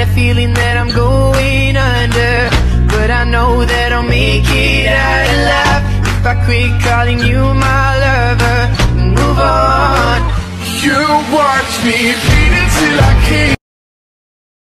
a feeling that I'm going under. But I know that I'll make it out alive. If I quit calling you my lover and Move on. You watch me bleed until I